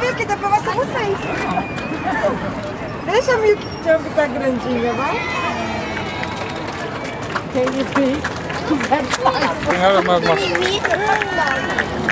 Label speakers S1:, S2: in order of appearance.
S1: vir que depois vai ser vocês. Deixa a Milk jump tá grandinha, vai? Quem me quiser faz.
S2: Tem nada mais macio.